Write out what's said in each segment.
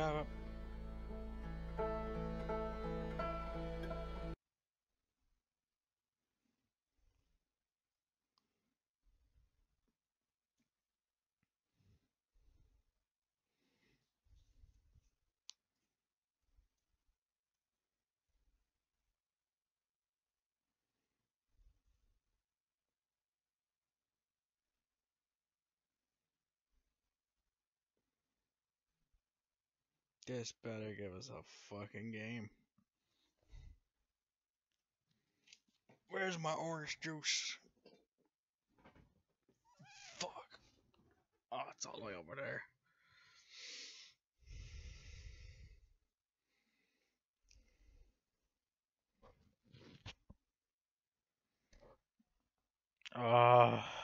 yeah. This better give us a fucking game. Where's my orange juice? Fuck. Oh, it's all the way over there. Ah.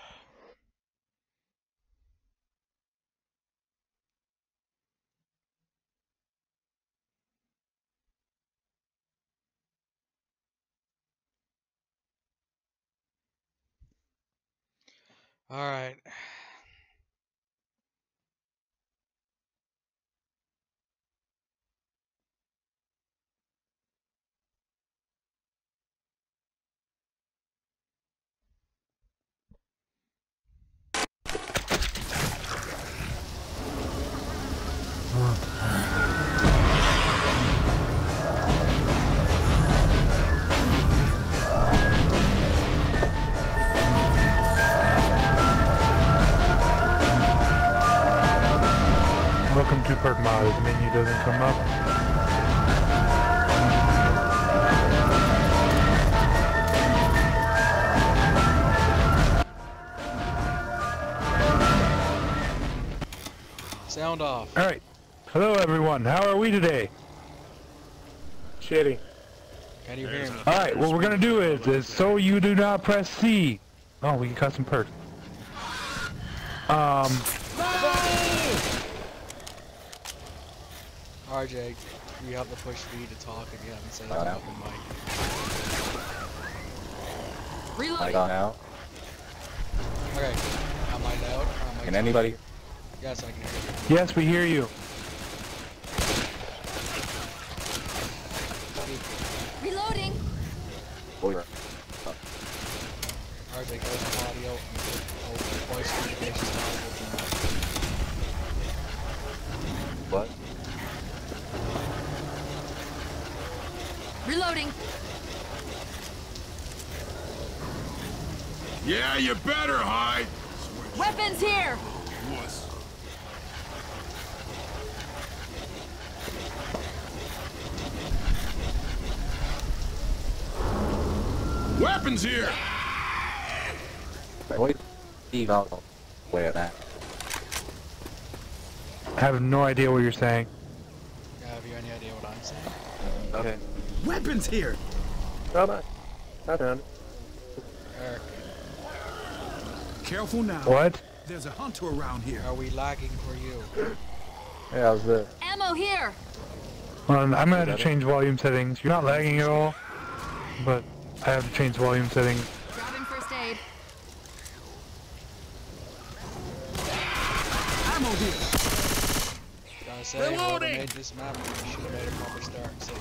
All right. To The menu doesn't come up. Sound off. Alright. Hello everyone. How are we today? Shitty. Can you hear me? Alright, what we're gonna do is, is so you do not press C. Oh, we can cut some perks. Um, RJ, you have to push V to talk if you haven't said it to no. open mic. I Reloading. gone out. Okay. Am I loud? Am I Can talking? anybody? Yes, I can hear you. yes, we hear you. Reloading. Boy, RJ, go to audio and put over voice communications to audio. what? Reloading. Yeah, you better hide. Weapons here. Weapons here. Wait, Steve, I'll wait that. I have no idea what you're saying. Yeah, have you any idea what I'm saying? Okay. Weapons here. Oh, nice. I found it. Eric, Careful now. What? There's a hunter around here. are we lagging for you? Yeah, how's this? Ammo here. Hold on, I'm gonna have to change volume settings. You're not lagging at all, but I have to change volume settings. Grabbing first aid. Ammo here. Gotta say, whoever made this map should have made a proper start and save.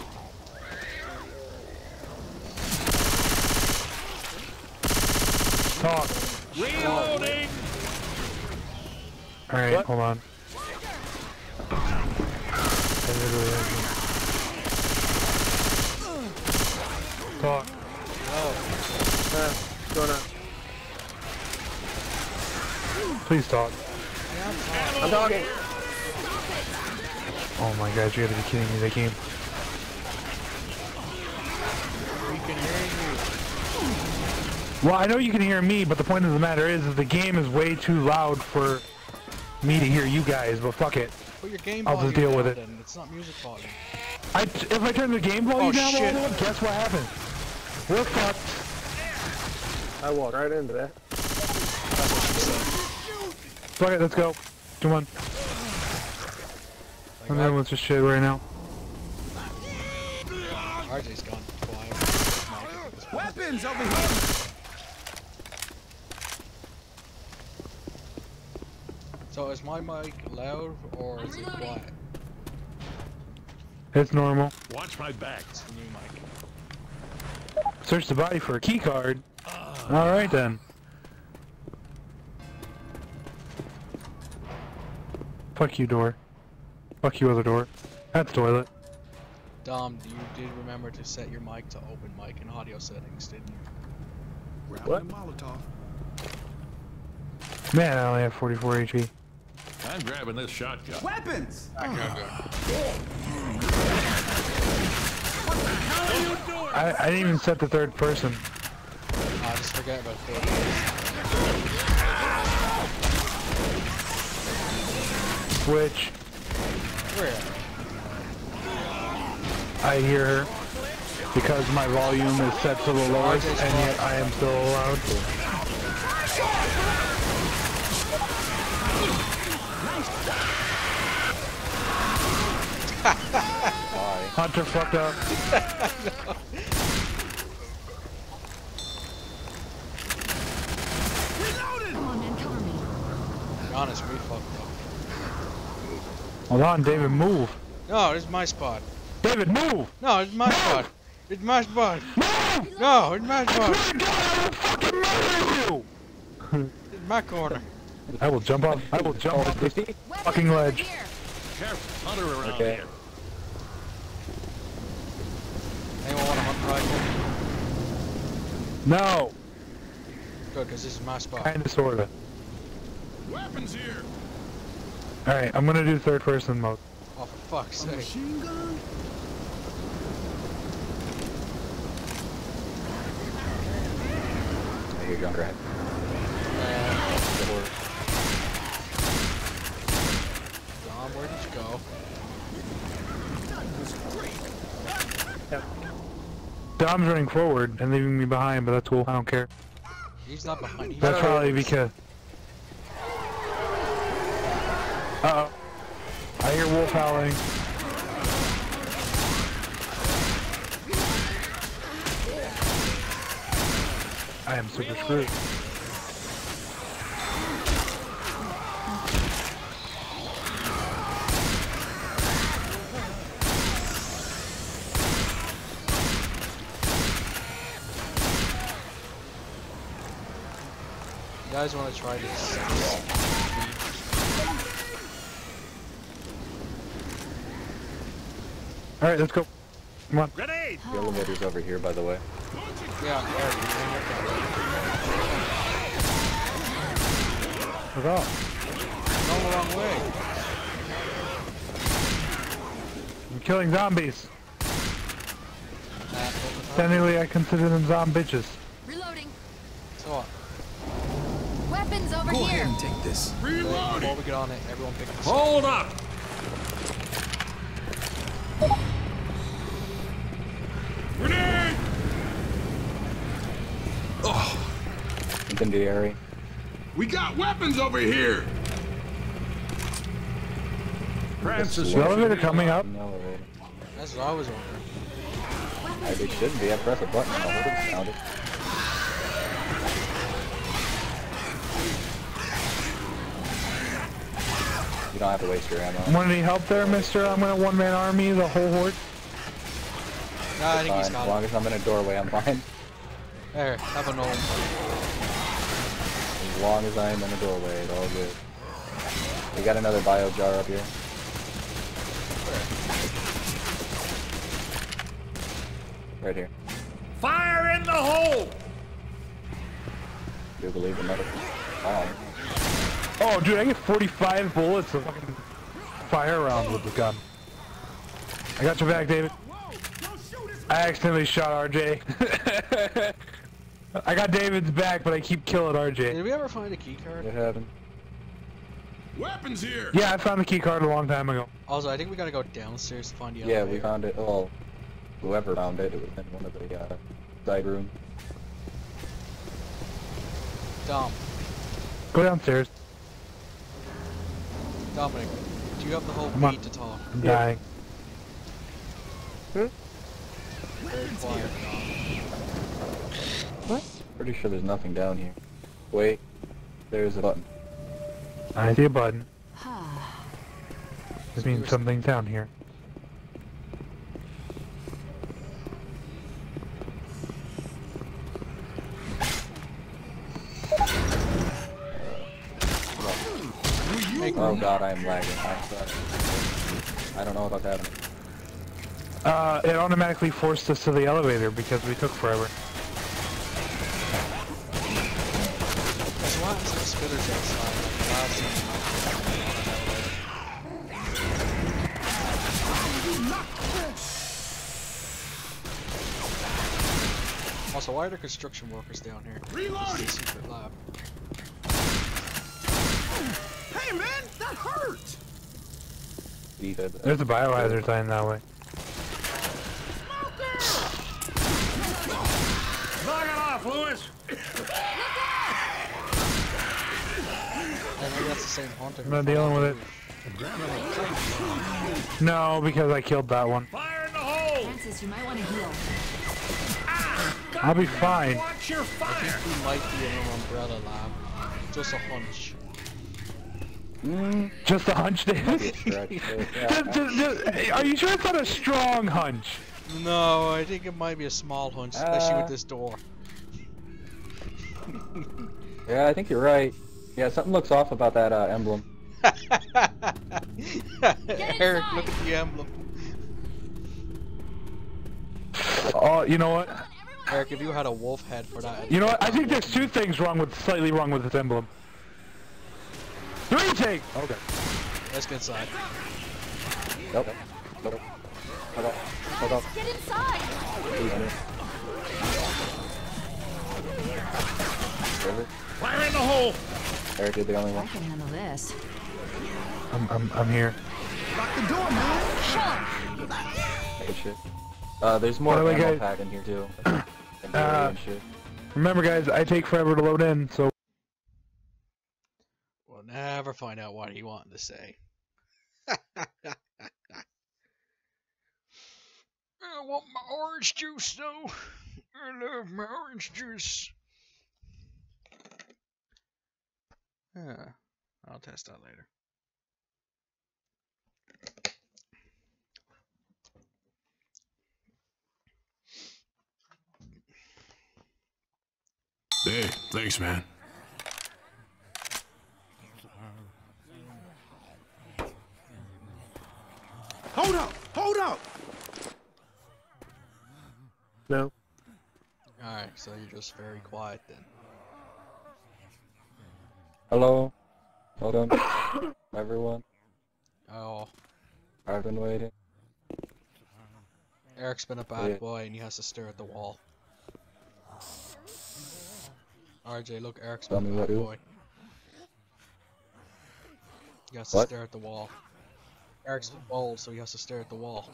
Talk. Reloading. Alright, hold on. I literally have to- Talk. Uh, what's going on? Please talk. I'm talking. Oh my god, you gotta be kidding me, that game. We can hear you. Well, I know you can hear me, but the point of the matter is, is the game is way too loud for me to hear you guys, but fuck it. Put your game I'll just deal with it. Then. It's not music volume. I, if I turn the game volume Oh, down, shit. all the way, guess what happens? We're fucked. I walked right into that. That's what she said. Fuck it, let's go. Come on. Like, I'm in with this shit right now. RJ's gone Weapons over here. So is my mic loud or is it quiet? It's normal. Watch my back. It's the new mic. Search the body for a key card. Alright then. Fuck you, door. Fuck you, other door. That's toilet. Dom, you did remember to set your mic to open mic in audio settings, didn't you? Grab What? a Molotov. Man, I only have 44 HP. I'm grabbing this shotgun. Weapons! I, got What the hell are you doing? I didn't even set the third person. Ah, just forget about third Which Where? I hear her because my volume is set to the lowest and yet I am still allowed to. Hunter fucked up. Come on, man, cover me. To be honest, we fucked up. Hold on, David, move. No, it's my spot. David, move! No, it's my spot. It's my spot. Move! No, it's my spot. I will fucking murder you! It's my corner. I will jump off. I will jump off this fucking ledge. Careful, hunter around Okay. here. Anyone want a hunt rifle? No! Good, because this is my spot. Kinda sorta. Weapons here. Alright, I'm gonna do third person mode. Oh, for fuck's A sake. machine gun? Hey, you Junkrat. Uh, Door. Dom, where did you go? Dom's running forward and leaving me behind, but that's cool. I don't care. He's not behind. He's That's probably because. Uh oh. I hear wolf howling. I am super screwed. Guys want to try this? Alright, let's go. Come on. Grenade. The elevator's over here, by the way. Yeah, there. Look off. Going the wrong way. I'm killing zombies. Nah. Technically, I consider them zombies. Reloading. So what? Weapons over Go here. ahead and take this. Before we get on it, everyone pick this up. Hold up. Grenade. Oh, Incendiary. we got weapons over here! Francis. The elevator coming up. An elevator. That's what I was wondering. I, it shouldn't be. I press a button and the whole You don't have to waste your ammo. Want any help there, mister? I'm gonna one man army the whole horde. Nah, I think Fine. he's As got long it. as I'm in a doorway, I'm fine. There, have a gnome. As long as I'm in a doorway, it's all good. We got another bile jar up here. Right here. Fire in the hole. Do you believe in medical? Fine. Oh, dude, I get 45 bullets of fucking fire rounds with the gun. I got your back, David. I accidentally shot RJ. I got David's back, but I keep killing RJ. Did we ever find a key card? What happened? Weapons here! Yeah, I found the key card a long time ago. Also, I think we gotta go downstairs to find the Yeah, we found it. Well, whoever found it, it was in one of the uh, side rooms. Dom, Go downstairs. Dominic, do you have the whole Come beat to talk? I'm dying. Hmm? Very quiet, Dom. Pretty sure there's nothing down here. Wait, there's a button. I see a button. Ah. This means something's down here. Oh god, I am lagging. I'm sorry. I don't know what's happening. Uh, it automatically forced us to the elevator because we took forever. So what happens if the spitters outside? Like, last time we might be on an elevator. Also, why are there construction workers down here? This Reloading! is a secret lab. Hey, man! That hurt! There's a biohazard sign that way. Knock it off, Louis! Oh, maybe that's the same hunter. I'm not dealing with it. No, because I killed that one. Fire in the hole! Francis, you might want to heal. I'll be fine. Watch your fire! He might be in an umbrella lab. Just a hunch. Mm, Just a hunch, might David. yeah, just, just, just, are you sure it's not a strong hunch? No, I think it might be a small hunch, especially Uh. with this door. yeah, I think you're right. Yeah, something looks off about that uh, emblem. Eric, look at the emblem. Oh, you know what? Eric, if you had a wolf head for that. You know what? I think there's two things wrong with, slightly wrong with this emblem. Three things! Okay. Let's get inside. Nope. Nope. Hold on. Hold on. Get inside! Please, man. River. Fire in the hole! Eric, you're the only one. I can handle this. I'm, I'm, I'm here. Lock the door, man. Sean. Good shit. Uh, there's more By the way, ammo guys- pad in here too. Uh, shit. Remember, guys, I take forever to load in, so We'll never find out what he wanted to say. I want my orange juice, though. I love my orange juice. Yeah, I'll test that later. Hey, thanks, man. Hold up! Hold up! No. Alright, so you're just very quiet then. Hello. Hold on. Everyone. Oh, I've been waiting. Eric's been a bad Yeah. boy and he has to stare at the wall. RJ, look, Eric's Tell been a me what bad to do. boy. He has to What? stare at the wall. Eric's bold, so he has to stare at the wall.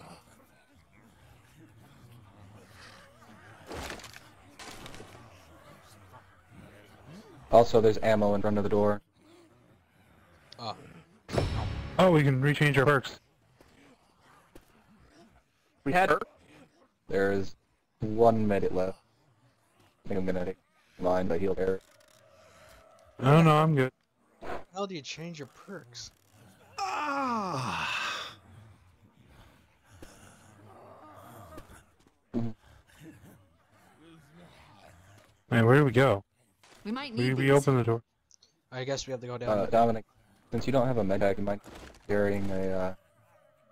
Also, there's ammo in front of the door. Ah, oh, we can rechange our perks. We had her. There is one medkit left. I think I'm gonna take mine, but he'll Eric. No, no, I'm good. how do you change your perks? Man, where do we go? We might need we these. open the door. I guess we have to go down. Uh, Dominic, since you don't have a med pack, you might be carrying a uh,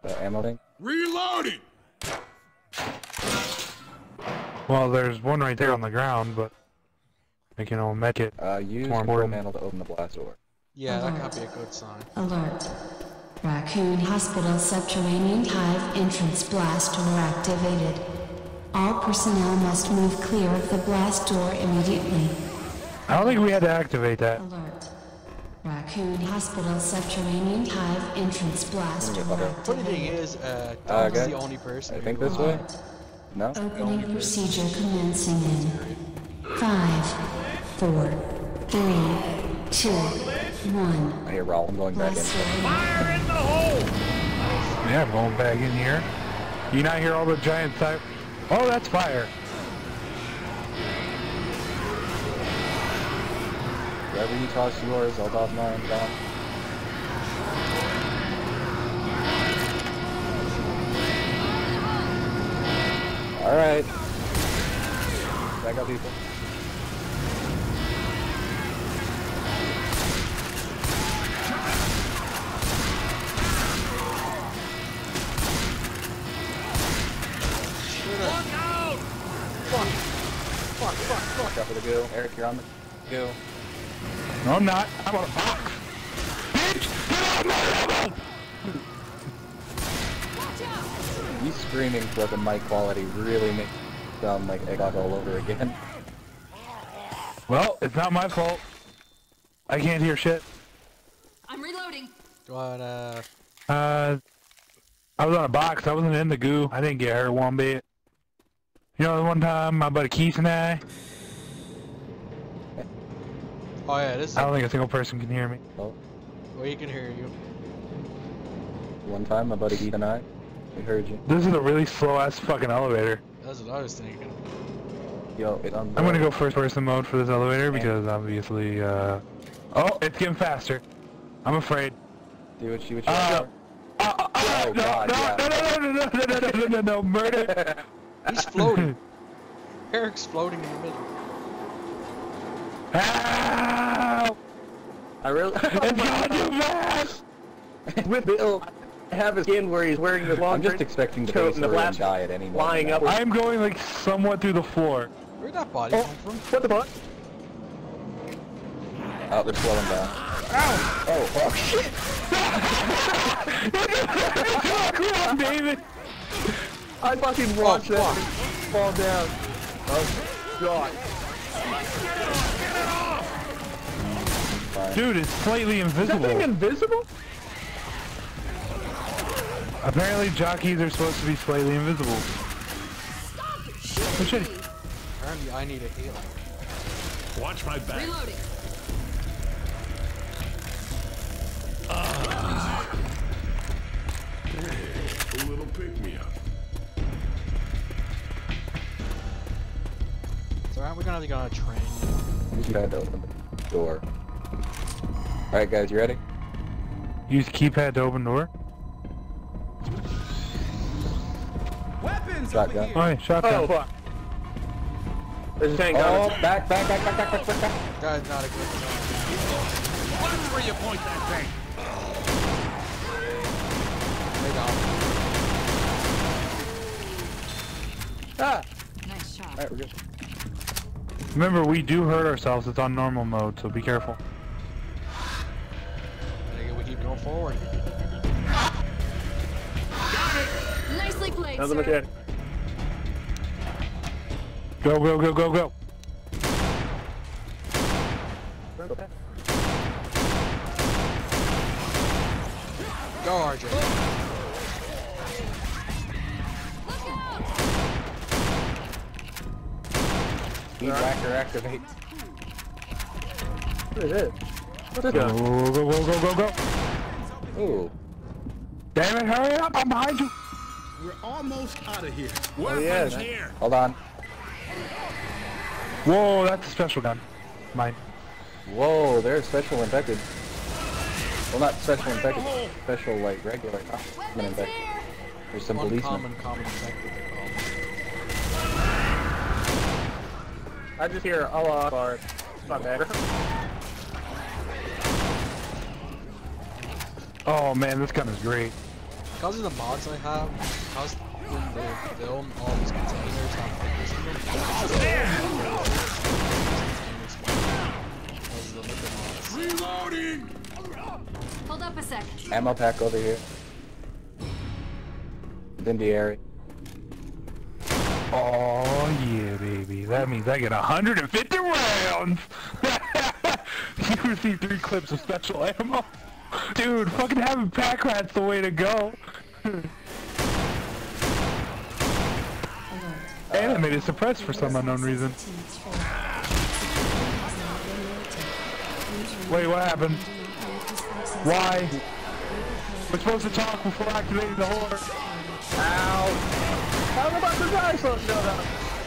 the ammo thing. Reloading! Well, there's one right there on the ground, but I can all make it. Uh, use More control important. panel to open the blast door. Yeah, that can't be a good sign. Alert. Raccoon Hospital subterranean hive entrance blast door activated. All personnel must move clear of the blast door immediately. I don't think we had to activate that. Alert. Raccoon Hospital subterranean hive entrance blast door Funny thing activated. is, uh, Uh, Dom's the only person. I think this will- way. No? Opening procedure commencing in five, four, three, two, one. I hear Raul. I'm going back in. Fire in the hole! Yeah, I'm going back in here. You not hear all the giant type? Oh, that's fire. Wherever you toss yours, I'll toss mine. Dom. All right. Back up, people. Watch out for the goo. Eric, you're on the goo. No, I'm not. I'm on a box. Bitch! Get off my level! You screaming for the mic quality really makes it sound like Eggog all over again. Well, it's not my fault. I can't hear shit. I'm reloading. Do I, uh, Uh, I was on a box. I wasn't in the goo. I didn't get hurt one bit. You know, the one time my buddy Keith and I, oh yeah, this I don't think a single person can hear me. Well, well, he can hear you. one time my buddy Heath and I, we heard you. This is a really slow ass fucking elevator. That's what I was thinking. Yo, it's on I'm gonna go first person mode for this elevator because obviously, uh, oh, it's getting faster. I'm afraid. Do what you what you Uh, want. Uh, uh, uh, Oh, no, God, no, yeah. no, no, no, no, no, no, no, no, no, no, murder. He's floating. Eric's floating in the middle. Ow! I really. It's gone too fast! With Bill, I have a skin where he's wearing the long I'm just expecting the coat base and the to blast die at any moment. flying up. I'm going like somewhat through the floor. Where'd that body Oh, come from? what the fuck? Oh, they're slowing down. Ow! Oh, oh shit! Come on, David! I fucking oh, watched Oh, that fall down. Oh, God. Fine. Dude, it's slightly Is that thing invisible. invisible? Apparently jockeys are supposed to be slightly invisible. Oh shit. Apparently I need a heal. Watch my back. Reloading. Ah. A little pick-me-up. So aren't we gonna be on a train? You tried to open the door. Alright guys, you ready? Use keypad to open door. Shotgun. Alright, shotgun. Oh, fuck. There's a tank Oh, on back, back, back, back, back, back, back, back. Guy's not a good guy. Watch where you point that thing. They got Ah, Nice shot. Alright, we're good. Remember, we do hurt ourselves. It's on normal mode, so be careful. it. We keep going forward. Got it! Nicely played, another sir. machete. Go, go, go, go, go. Go, RJ. Need whacker activate. What is it? What's this Go, go, go, go, go, go, go. Ooh. Damn it, hurry up, I'm behind you. We're almost out of here. Oh, Weapons yeah. here. Hold on. Whoa, that's a special gun. Mine. Whoa, they're special infected. Well, not special infected, special, like, regular, oh, not common infected. There's some policemen. Uncommon, common infected, they call them. I just hear Allah Akbar. It's not bad. Oh man, this gun is great. Because of the mods I have, because when they film all these containers on purpose in them, because of the liquid mods. Reloading! Hold up a sec. Ammo pack over here. Incendiary. Oh yeah, baby. That means I get 150 rounds. you receive three clips of special ammo. Dude, fucking having pack rats the way to go. Animated suppressed for some unknown reason. Wait, what happened? Why? We're supposed to talk before activating the horse. Ow! I'm about to die, so no, no.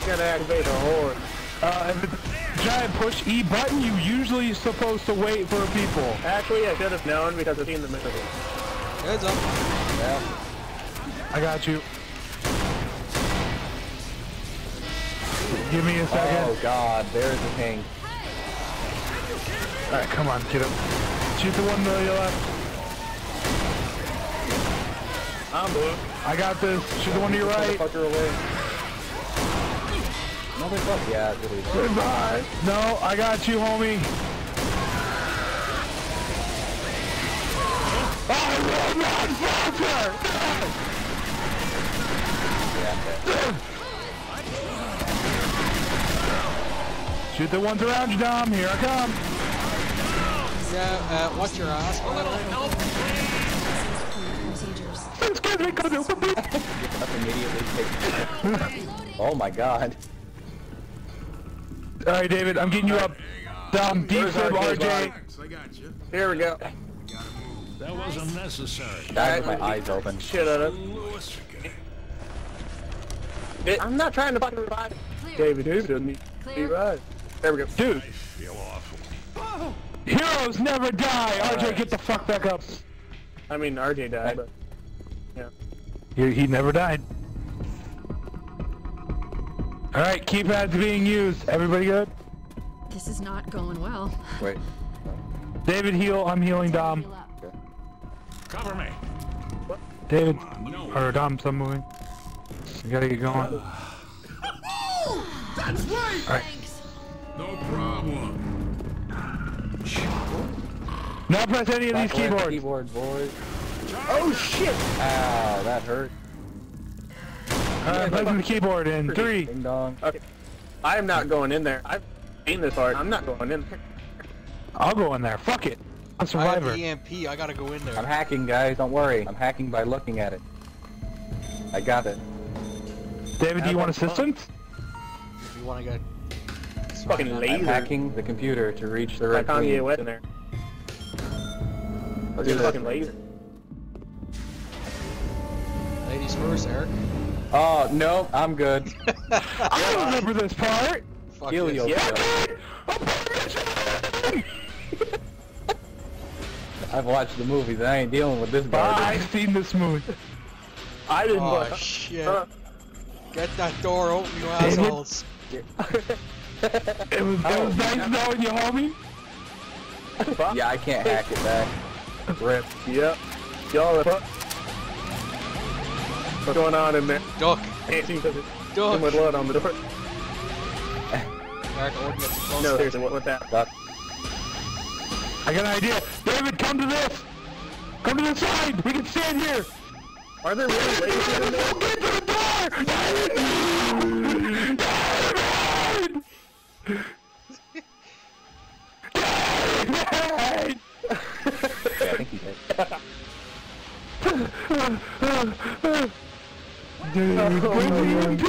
Gotta activate the horn. Uh, if it's a giant push E button, you usually supposed to wait for people. Actually, I should have known because I've seen the movie. Heads up. Yeah. I got you. Give me a second. Oh god, there's a tank. Alright, come on, get up. Shoot the one to your left. I'm blue. I got this. Shoot the one to your right. Motherfucker away. Another buck? Yeah, really. Goodbye. No, I got you, homie. I will not falter. Yeah. Shoot the ones around you, Dom. Here I come. Yeah, uh, watch your ass. A little help. Oh my god. All right, David, I'm getting you up. Dom, deep Where's RJ? RJ. Thanks, I got you. Here we go. That wasn't necessary. That with my eyes open. Shit out of it. I'm not trying to fucking revive. Clear. David, David doesn't need to be Clear. revived. There we go. Dude, I feel awful. heroes never die. RJ, get the fuck back up. I mean, RJ died, but He, he never died. All right, keypads being used. Everybody good? This is not going well. Wait. David heal. I'm healing Dom. Heal. Cover me. David No. or Dom, some moving. We gotta get going. That's right! Thanks. No problem. Now press any of these Back left keyboards. Keyboard, boys. Oh shit! Ow, that hurt. Uh, Alright, pressing the keyboard in three. Ding dong. Okay, I am not going in there. I've seen this hard. I'm not going in there. I'll go in there. Fuck it. I'm a I have EMP. I gotta go in there. I'm hacking, guys. Don't worry. I'm hacking by looking at it. I got it. David, do you want assistance? If you wanna go. It's fucking laser. I'm hacking the computer to reach the Like right Kanye queen. West in there. Let's It's do fucking laser. Ladies first, Eric. Oh, no, I'm good. I remember this part. Fuck Heal this. Yeah. I've watched the movies. I ain't dealing with this garbage. I've seen this movie. I didn't. Oh look. shit. Uh, Get that door open, you assholes. It was, it was nice knowing you, homie. Yeah, I can't hack it back. Rip. Yep. Y'all are fuck. What's going on in there? Duck. Can't see Duck. my blood on the door. Eric, I wouldn't get too close. No, seriously, what, what's that? Duck. I got an idea. David, come to this. Come to the side. We can stand here. Are there really lasers in there? Get to the door. David! David! Yeah, I think he's hit. David, where's?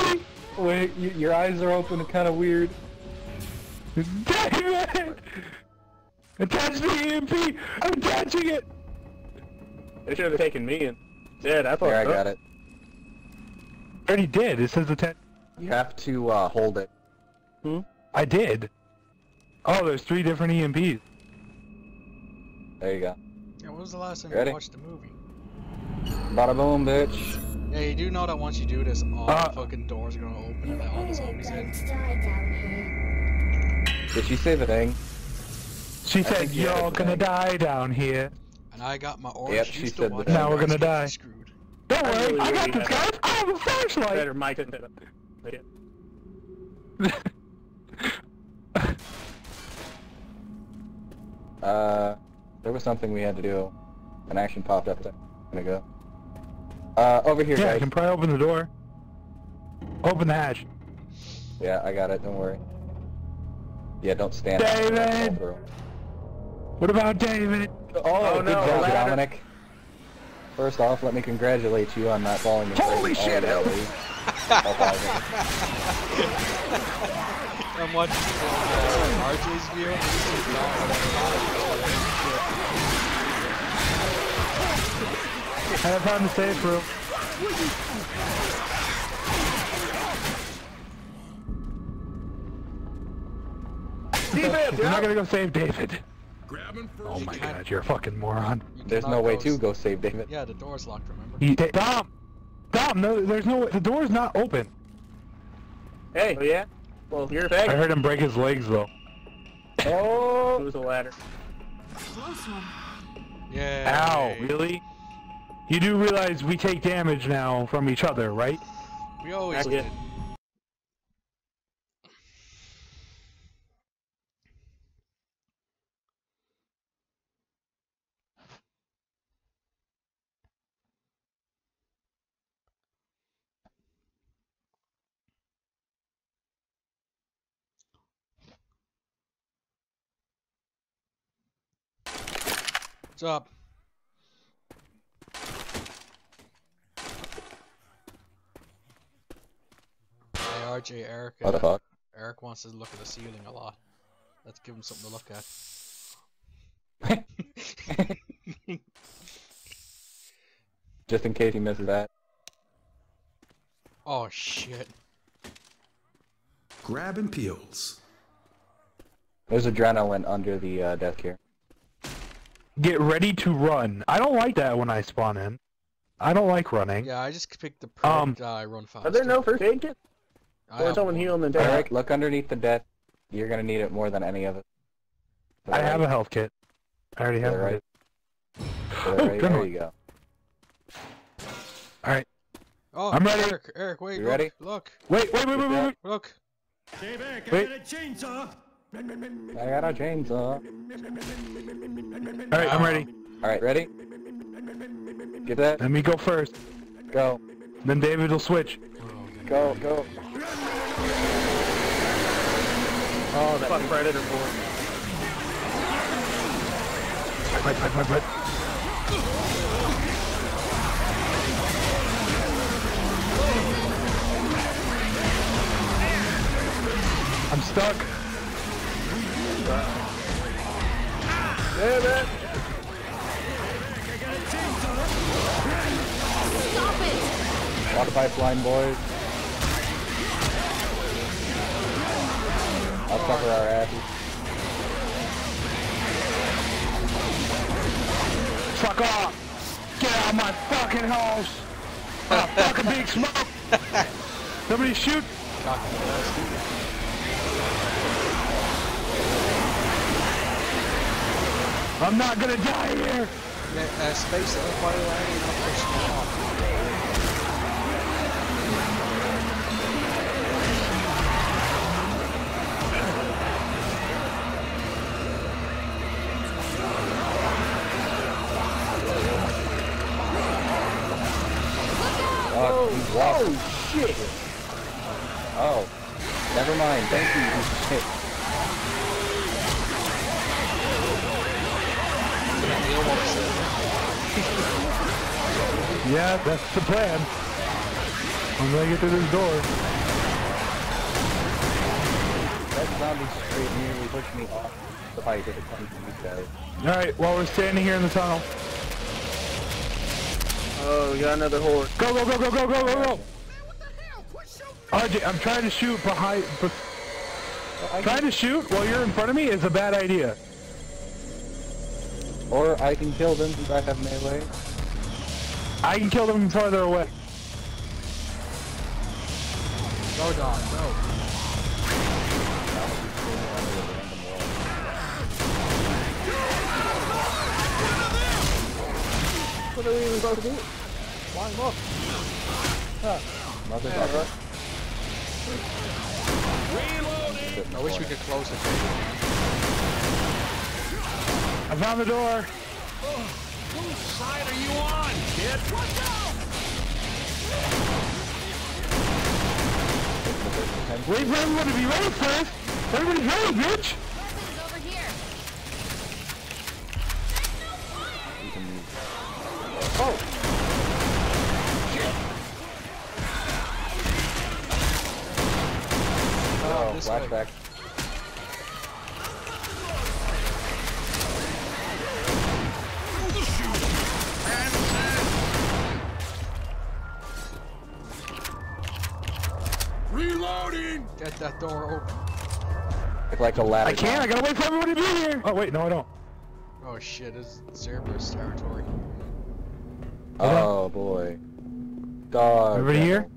Wait, y your eyes are open kind of weird. David! Attach the EMP! I'm attaching it! They should have taken me in. Yeah, I thought- There, I got it. I already did. It says attach. You have to uh, hold it. Hmm? I did. Oh, there's three different EMPs. There you go. Yeah, when was the last time Ready? you watched the movie? Bada boom, bitch. Yeah, you do know that once you do this, all Uh, the fucking doors are gonna open and all the zombies in. Did she say the thing? She said, you you're had all the gonna die down here. And I got my orange Yep, she said watch that. Now we're gonna die. Screwed. Don't I worry, really I got really this, guys! I have a flashlight! Better Mike than that. Yeah. Uh, there was something we had to do. An action popped up a second ago. Uh, over here, Yeah, I can probably open the door. Open the hatch. Yeah, I got it. Don't worry. Yeah, don't stand. up. David! What about David? Oh, Oh, good no, job, ladder. Dominic. First off, let me congratulate you on not falling Holy shit, Elvis. really? All five of them. I'm watching uh, RJ's view. I have found the safe room. David, We're not gonna go save David. Grab him first. Oh my can't- god, you're a fucking moron. There's no way to go save David. Yeah, the door's locked, remember? He, Dom! Dom, no, there's no, way. the door's not open. Hey. Oh yeah. Well, you're back. I heard him break his legs though. Oh. It was a ladder. Close one. Yeah. Ow, really? You do realize we take damage now from each other, right? We always did. What's up? RJ, Eric. What the uh, fuck? Eric wants to look at the ceiling a lot. Let's give him something to look at. Just in case he misses that. Oh shit. Grabbing pills. There's adrenaline under the uh, death cure. Get ready to run. I don't like that when I spawn in. I don't like running. Yeah, I just picked the Um, perfect uh, run faster. Are there no first aid kits? I Or have someone one. healing the Eric, look underneath the death. You're gonna need it more than any of it. To the I have a health kit. I already have right. it. to Oh, right, There one. you go. Alright. Oh, I'm ready. Eric, Eric, wait, You look, ready? look, Wait, wait, wait, wait, wait, wait. look. Stay back, Wait. I got a chainsaw. I got a chainsaw. Alright, I'm ready. Alright, ready? Get that? Let me go first. Go. Then David will switch. Go, go. Oh, that fuck predator boy. Right, right, right, right. I'm stuck. Damn it! Stop it! Water pipeline, boys. Cover our asses. Fuck off! Get out of my fucking house! Ah, fucking big smoke! Somebody shoot! I'm not gonna die here! Yeah, uh, space uh, fire landing and push them off. That's the plan. I'm gonna get through this door. That zombie straight nearly pushed me off the fight if it comes to these guys. Alright, while we're standing here in the tunnel. Oh, we got another horde. Go, go, go, go, go, go, go, go! RJ, I'm trying to shoot behind... But trying to shoot while you're in front of me is a bad idea. Or I can kill them since I have melee. I can kill them from farther away. Go, Don, go. What are we even supposed to do? Climb up. Motherfucker. I wish we could close it. I found the door. Oh. Whose side are you on, kid? Watch out! Wait for everyone to be ready first. Everybody's ready, bitch. Door open. It's like a ladder. I can't. I gotta wait for everyone to be here. Oh wait, no, I don't. Oh shit, this is Cerberus territory. Oh boy. Dog. Everybody here?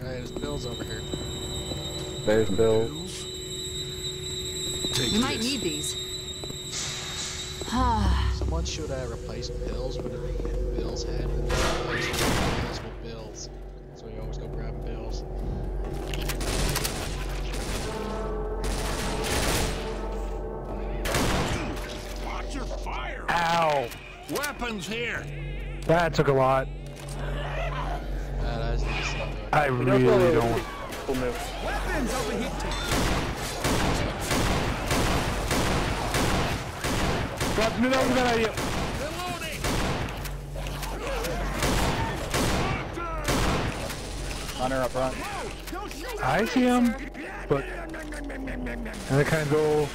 Hey, there's Bill's over here. There's Bill. Take We might need these. Ah, Someone should uh, replace Bill's with a Bill's head. and Replace Bill's with Bill's. So you always go grab Bill's. Watch your fire! Ow. Weapons here. That took a lot. Uh, that is. I really don't. Weapons over here. No, that was a idea. Hunter up front. I see him, but and I kind of go.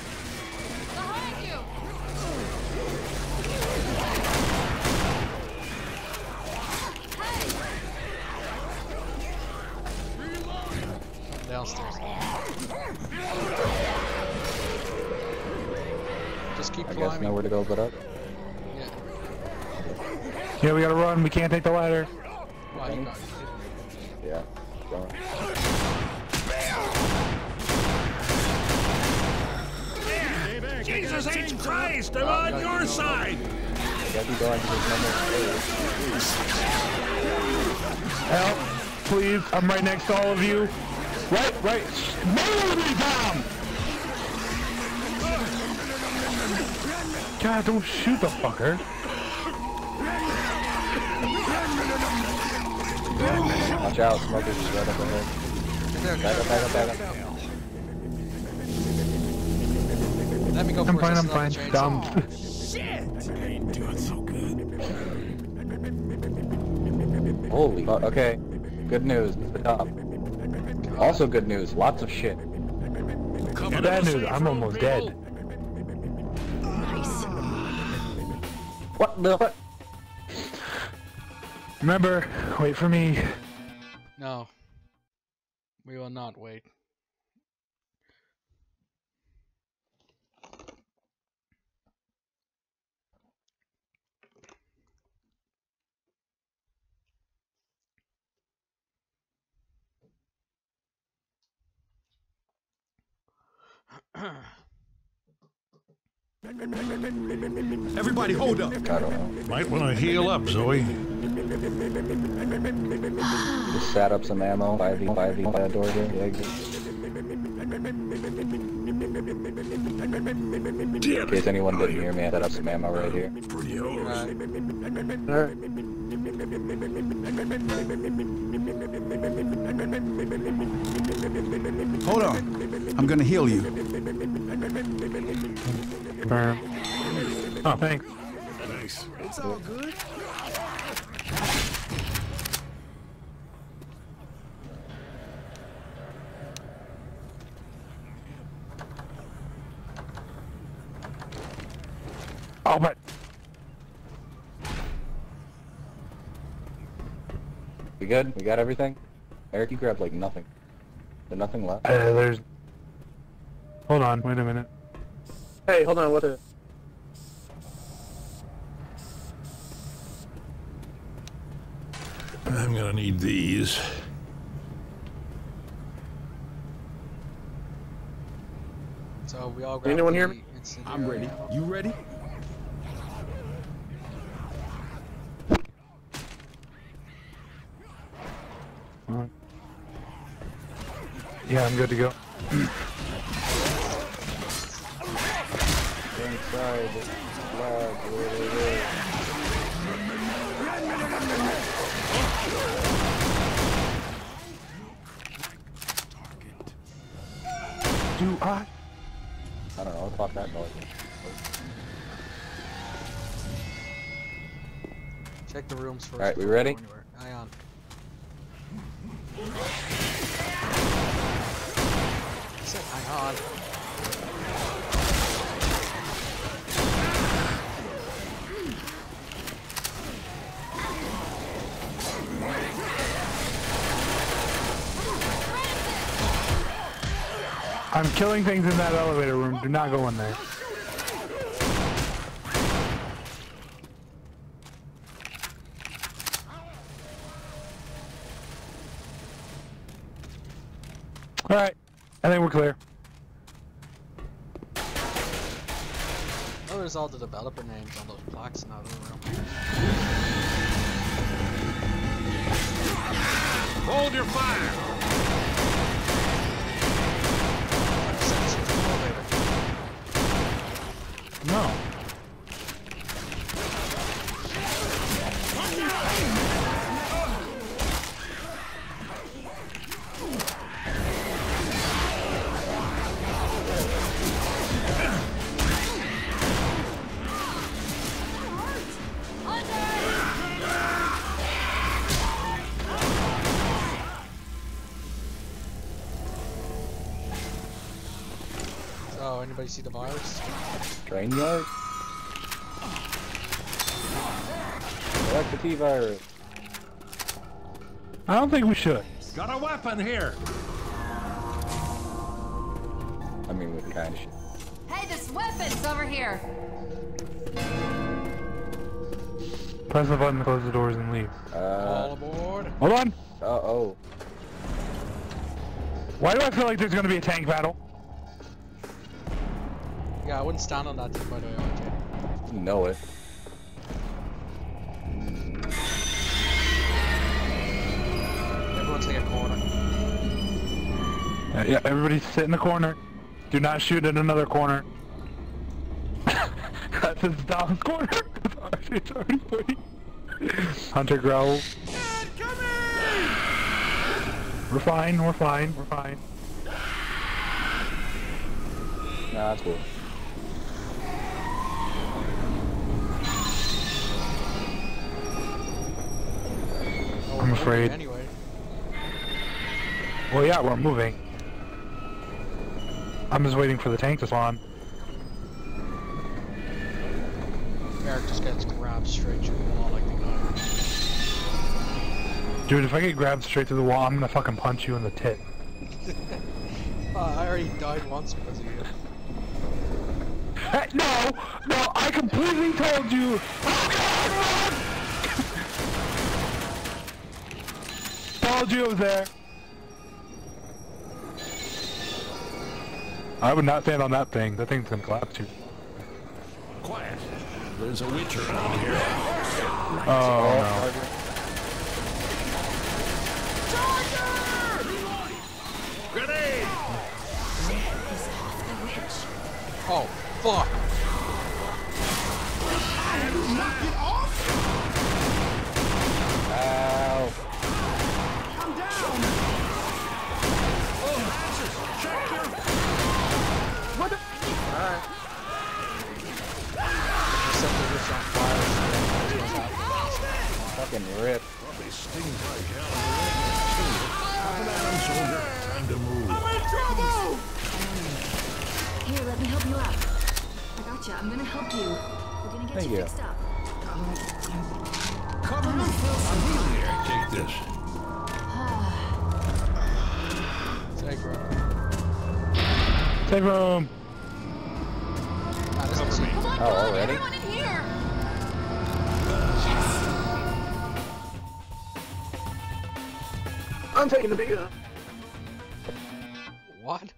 Climbing. nowhere to go but up. Yeah. Yeah, we gotta run. We can't take the ladder. Wow, you got Yeah. Going. Jesus H. Christ, I'm on your side. I gotta be going to this number Help, please. I'm right next to all of you. Right, right. Move me down. God, don't shoot the fucker. Watch out, smokers is right up ahead. there. Back up, back up, back up. Let me go I'm fine, I'm is fine. not the Dumb. chainsaw. Ain't doing so good. Holy fuck. Okay. Good news. It's the top. Also good news. Lots of shit. Bad news, I'm almost dead. What the fuck? Remember, wait for me. No. We will not wait. Everybody hold up. I don't know. Might want to heal up, Zoey. Just sat up some ammo by the by the by the door here. The exit. In case anyone didn't hear me, I set up some ammo right here. Pretty hose. Alright. Alright. Hold on. I'm gonna heal you. Burn. Oh, thanks. Nice. It's all good. Oh, but We good? We got everything? Eric, you grabbed like nothing. There's nothing left. uh, there's. Hold on, wait a minute. Hey, hold on. What the? I'm gonna need these. So we all grab Anyone the hear me? I'm ready. You ready? Yeah, I'm good to go. Do I? I don't know. What the fuck that noise? Check the rooms first. Alright, we before ready? go anywhere. Hang on. I said hang on. I'm killing things in that elevator room. Do not go in there. Alright, I think we're clear. Oh, there's all the developer names on those plaques in that other room. Hold your fire. No. Yo, anybody see the virus? Train yard? Select the T-virus. I don't think we should. Got a weapon here. I mean, we kind of should. Hey, this weapon's over here. Press the button to close the doors and leave. All Uh, aboard. Hold on. uh-oh. Why do I feel like there's gonna be a tank battle? Yeah, I wouldn't stand on that thing by the way, RJ. You know it. Everyone take a corner. Uh, yeah, everybody sit in the corner. Do not shoot at another corner. That's his down corner. it's already putting. Hunter growls. We're fine, we're fine, we're fine. Nah, that's cool. I'm afraid. Anyway. Well, yeah, we're moving. I'm just waiting for the tank to spawn. Eric just gets grabbed straight through the wall like the guy. Dude, if I get grabbed straight to the wall, I'm gonna fucking punch you in the tit. Oh, I already died once because of you. Hey, no! No, I completely told you! told you it was there. I would not stand on that thing. That thing's gonna collapse you. Quiet. There's a witch around here. Oh, no! Grenade! Oh, fuck! Fucking rip. They sting like hell. Up and at 'em, soldier. Time to move. Here, let me help you out. I gotcha. I'm gonna help you. We're gonna get Thank you you. fixed up. Cover me. I'm healing here. Take this. Take her. Save room! Ah, this Come on, Oh, come on, already? I'm taking the big up. What?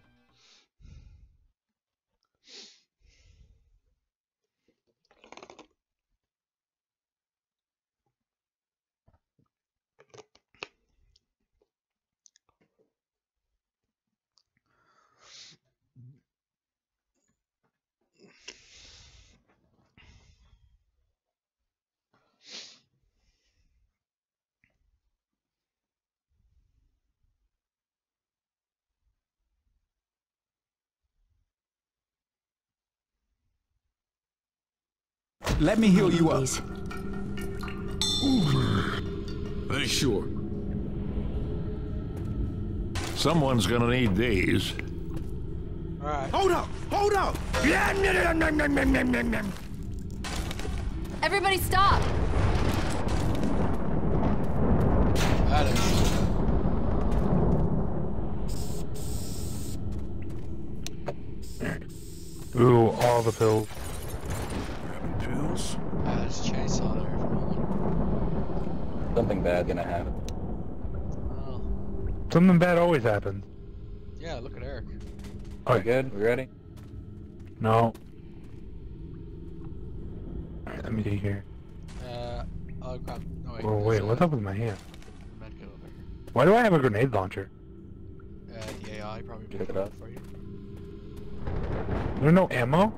Let me heal you up. Please. Hey, sure. Someone's gonna need these. Alright. Hold up! Hold up! Everybody stop. Ooh, all the pills. Grabbing pills. Ah, there's a chainsaw there for one. Something bad gonna happen. Oh. Something bad always happens. Yeah, look at Eric. All right, We good? We ready? No. Let me see here. Uh, oh crap. No, wait. Oh, there's wait, a what's up with my hand? medkit over here. Why do I have a grenade launcher? Uh, the AI probably picked it it up. up for you. There's no ammo?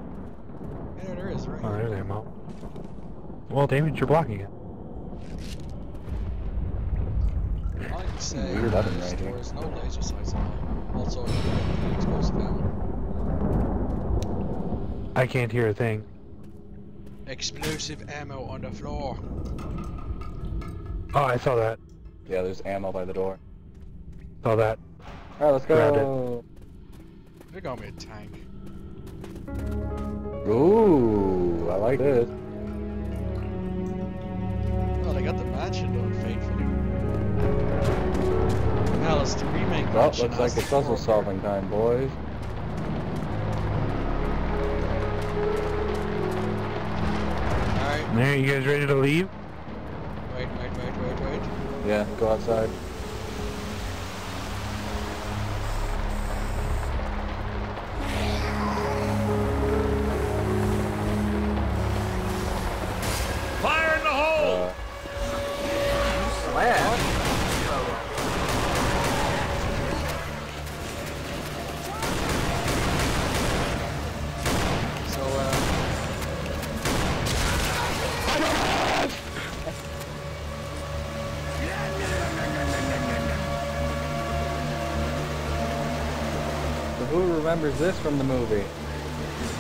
Yeah, there is, right? Oh, there's ammo. Well, Damien, you're blocking it. All I can say Weird oven right there here. is no laser sights at all. Also, the explosive ammo. I can't hear a thing. Explosive ammo on the floor. Oh, I saw that. Yeah, there's ammo by the door. Saw that. Alright, let's Grabbed go. They got me a tank. Ooh, I like this. Oh, they got the mansion done faithfully. Hell, it's the remake Well, looks like has it's the puzzle form. solving time, boys. Alright, There, you guys ready to leave? wait, wait, wait, wait, wait. Yeah, go outside. Remembers this from the movie?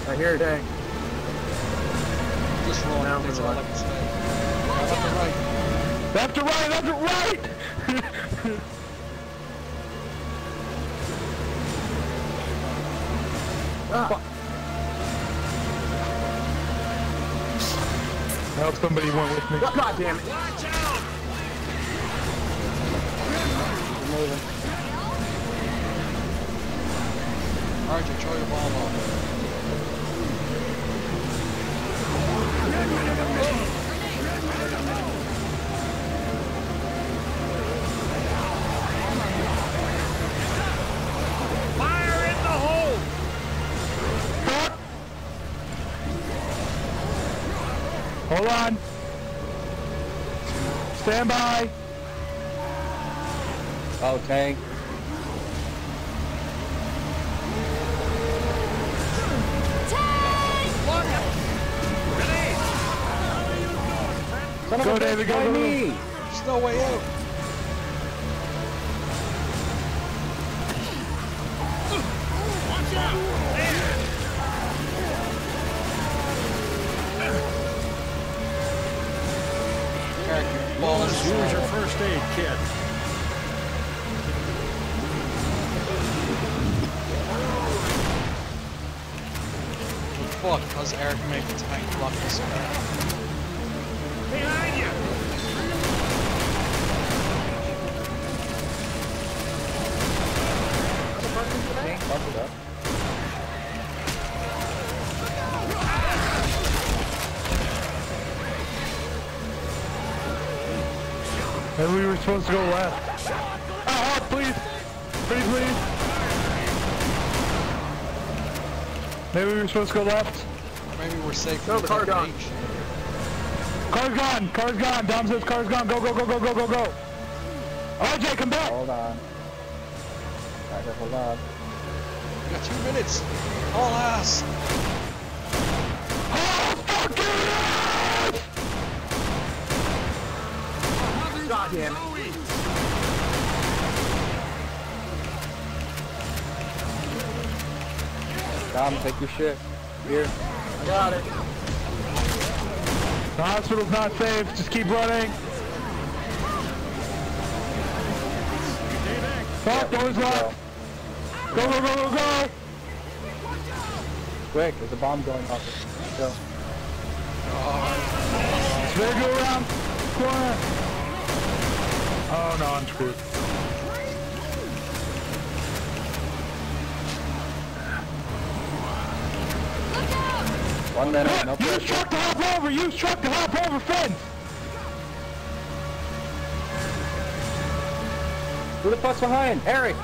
I hear a tank. just run, Now that's for all I what? can say. Yeah, left and right. Left to right, left to right! Ah, I hope somebody went with me. God damn it. Keep moving. RJ, throw your bomb off. Fire in the hole! Hold on. Stand by. Oh, tank. Son Go, David, go, why go, go. me? There's no way out. Watch out! There! Eric, your ball is Use your first aid kit. Fuck, because Eric made the tank block this guy. Tank, up. Maybe we were supposed to go left. Oh, please. Please, please. Maybe we were supposed to go left. Maybe we're safe No, the car gone. H. Car's gone. Car's gone. Dom says car's gone. Go, go, go, go, go, go, go. RJ, come back. Hold on. Alright, hold on. We got two minutes. All ass. God damn it. Dom, take your shit. Here. I got it. The hospital's not safe. Just keep running. Fuck, doors locked. Go, go, go, go, go. Quick, there's a bomb going off. Go. Better go around corner. Oh no, I'm screwed. One minute, no Use pressure. truck to hop over. Use truck to hop over fence. Who the fuck's behind? Eric!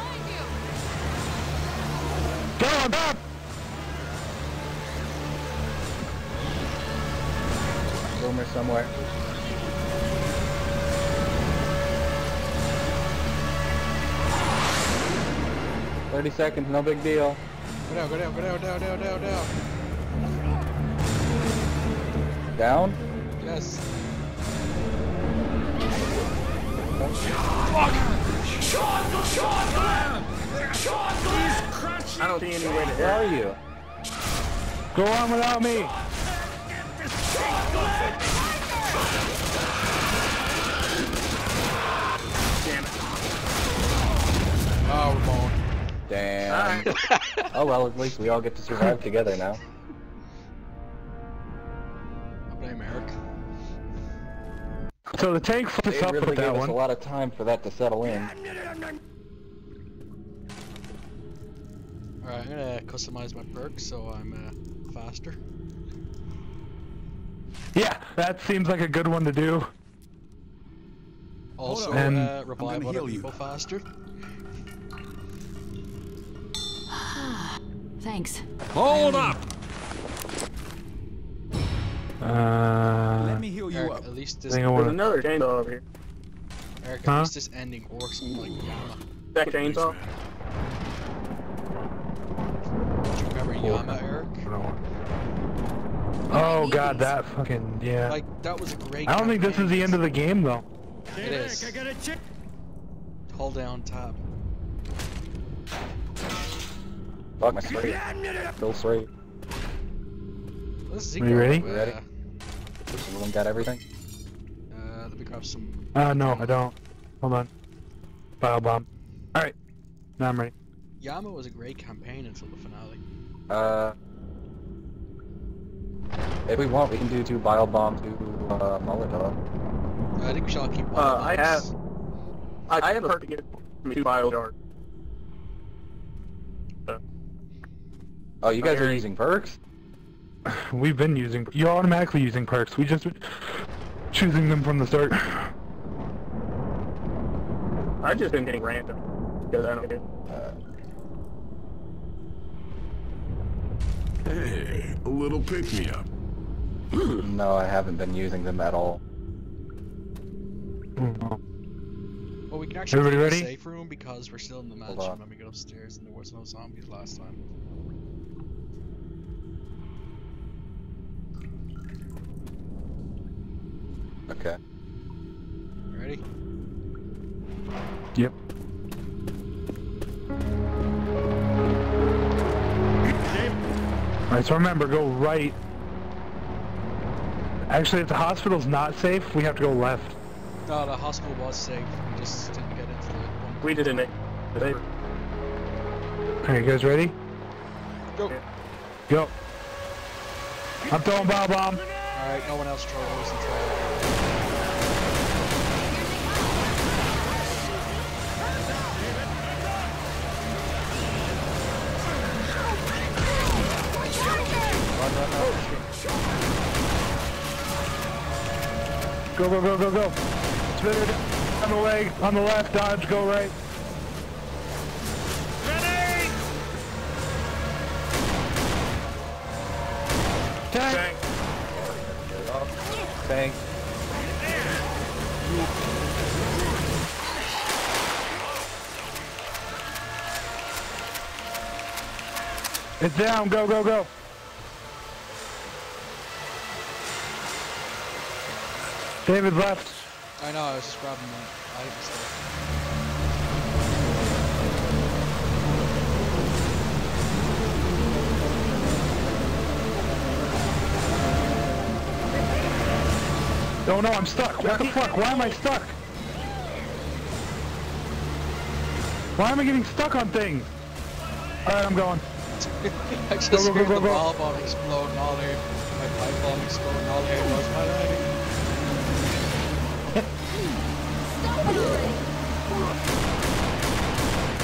Go, I'm up. Boomer somewhere. Thirty seconds, no big deal. Go down, go down, go down, down, down, down, down. Down? Yes. I don't see any way to Where are you? Go on without me. Damn it. Oh, we're going. Damn. Alright. Oh well, at least we all get to survive together now. I blame Eric. So the tank fucked us They up really with gave that us one. a lot of time for that to settle in. Alright, I'm gonna customize my perks so I'm uh, faster. Yeah, that seems like a good one to do. Also, on. And- uh, I'm revive other heal you. people faster. Thanks. Hold up! Uh, Let me heal you Eric, up. at least I this think I There's wanna. another chainsaw over here. Eric, Huh? at least this ending works on like Yama. That chainsaw. Do you remember Yama, Eric? Oh god, that fucking yeah. Like that was a great. I don't think this is the end of the game though. It is. I got a check. Hold down top. Fuck my straight. Still straight. This is Are you ready? Uh, Ready? Everyone got everything? uh, let me grab some. Uh no, I don't. Hold on. Bile bomb. Alright. Now I'm ready. Yama was a great campaign until the finale. Uh. If we want, we can do two bile bomb to uh, Molotov. I think we shall keep. Uh, all I bombs. have- I, I have a perk to get me two bio dart. Oh, you guys are using perks? We've been using you're automatically using perks. We just choosing them from the start. I've just been getting random because I don't get. Hey, a little pick-me-up. No, I haven't been using them at all. Well, we can actually Everybody ready? safe room because we're still in the Hold mansion on. when we get upstairs and there was no zombies last time. Okay. Ready? Yep. Alright, so remember, go right. Actually, if the hospital's not safe, we have to go left. No, the hospital was safe. We just didn't get into the one. We didn't. They, Alright, you guys ready? Go. Go. I'm throwing bomb bomb. Alright, no one else throw Go, go, go, go, go. Spin it on the leg, on the left, dodge, go right. Tank. Thanks. It's down, go, go, go. David left. I know, I was just grabbing the item stuff. Oh no, I'm stuck. What the fuck? Why am I stuck? Why am I getting stuck on things? Alright, I'm going. I just Go, go, go, heard go, the ball bomb explode and all there. My pipe bomb explode and all there was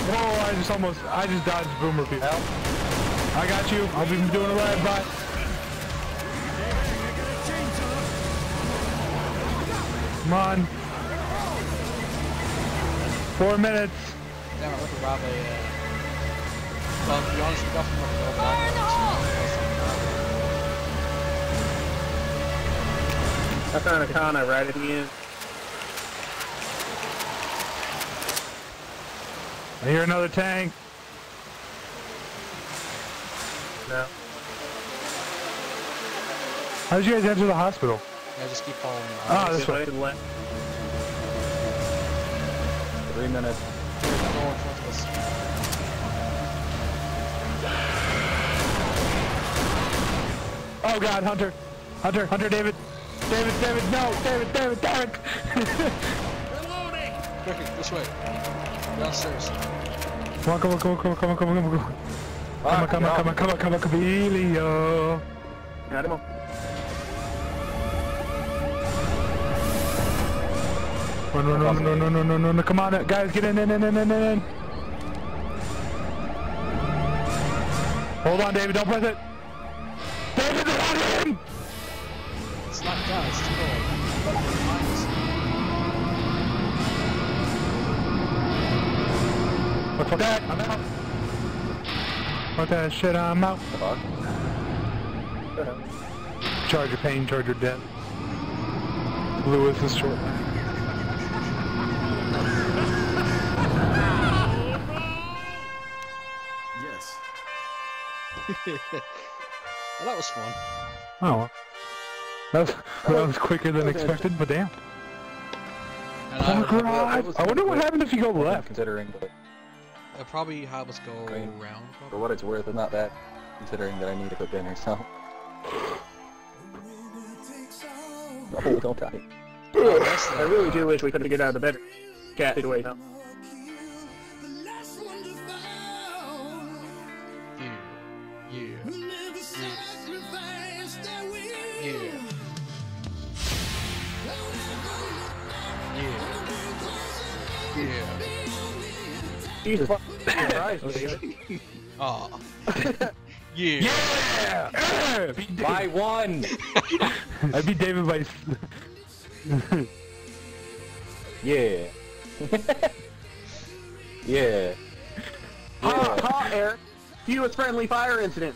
Whoa, I just almost, I just dodged boomer people. I got you. I'll be doing a ride by. Come on. Four minutes. Damn, I went to grab a. Uh... Well, to be honest, we got from the bomb. I found a Kana right at the end. I hear another tank. No. How did you guys enter the hospital? Yeah, just keep following me. Ah, this way. Left. Three minutes. There's a door in front of us. Oh god, Hunter. Hunter, Hunter, David. David, David, no, David, David, David. Quickly, this way. Downstairs. come on, come on, come on, come on, come on, come on, come on. Come on, come on, come on, come on, come on, Covelio. Got him. Run, run, run, run, run, run, run, run, come on, guys, get in, in, in, in, in, in. Hold on, David, don't press it. Fuck that, I'm out. Fuck that shit, I'm out. Fuck. Charger pain, charger death. Louis is short. Yes. well, that was fun. Oh, that was, that was quicker than expected, but damn. Fuck I, oh, right. I wonder what happened if you go left. Considering, but I'll probably have us go Right. around. for what it's worth, it's not that. Considering that I need to cook dinner, so. Oh, don't die. Oh, I really do wish we could have get out of the bed. Cat away now. Yeah. Yeah. Yeah. Jesus Christ, David. Aw. yeah. Yeah! Yeah! Beat David. By one! I beat David by. Yeah. yeah. Ha ha, Eric. Fewest friendly fire incident.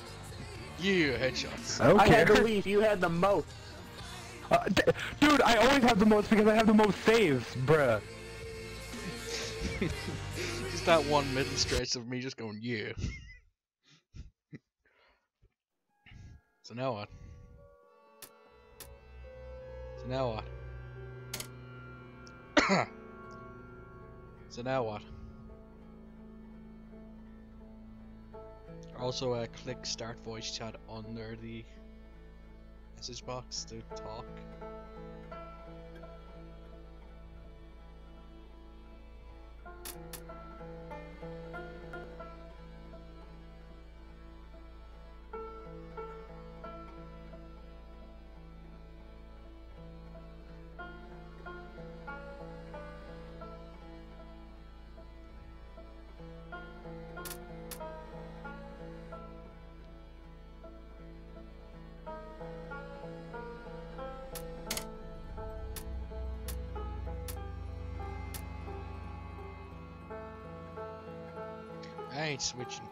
Yeah, headshots. I don't I had care. the. You had the most. Uh, d- dude, I always have the most because I have the most saves, bruh. That one middle stretch of me just going, yeah. so now what? So now what? so now what? Also, uh, click start voice chat under the message box to talk. Switching.